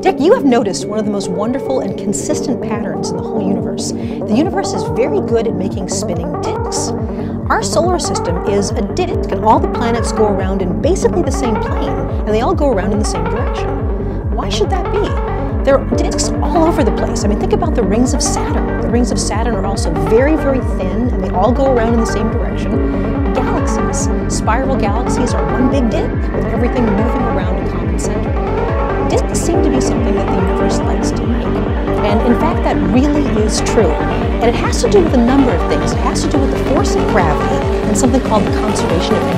Dick, you have noticed one of the most wonderful and consistent patterns in the whole universe. The universe is very good at making spinning disks. Our solar system is a disk, and all the planets go around in basically the same plane, and they all go around in the same direction. Why should that be? There are disks all over the place. I mean, think about the rings of Saturn. The rings of Saturn are also very, very thin, and they all go around in the same direction. Galaxies, spiral galaxies are one big disk with everything moving is true. And it has to do with a number of things. It has to do with the force of gravity and something called the conservation of energy